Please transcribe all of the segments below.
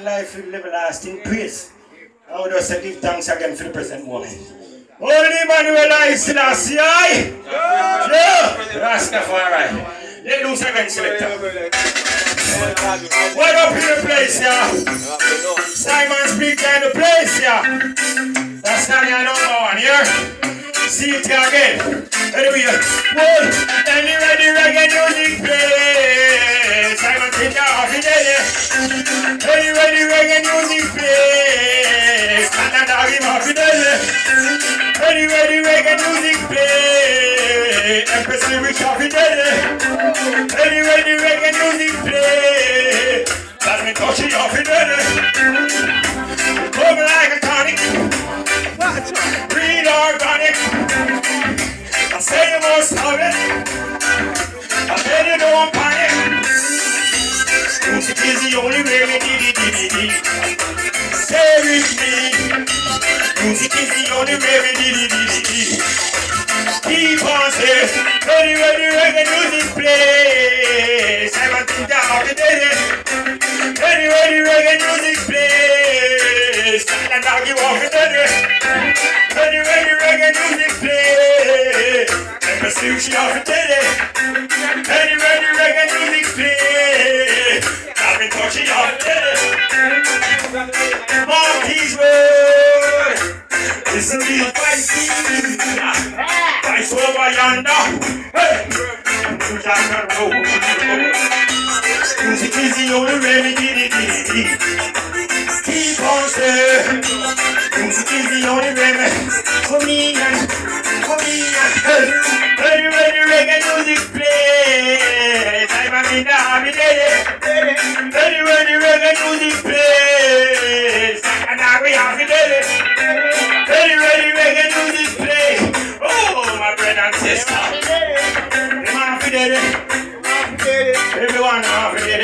everlasting life with everlasting praise. I would just give thanks again for the present moment. Holy Emmanuel I Selassie I Yeah. Rastafari. Let loose again selector What up in the place yeah? Simon Splinta the place yeah. That's not your number one here See it again. Anyway One Any ready reggae music play I say you must have it. I bet you don't panic. Music is the only remedy. Stay with me. Music is the only it. Keep on saying, ready, ready, reggae music play. Seventeen down the day. Ready, ready, reggae music play. Stand and doggy walk the day. Ready, ready, reggae music play. Never see she The fighting. Fight over yonder. Hey.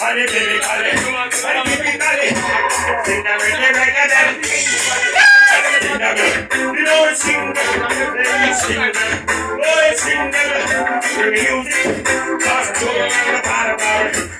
Them with the reggae them. Sing them. You know it's sing them. They sing them. Oh, them. The music. I'm doing the part about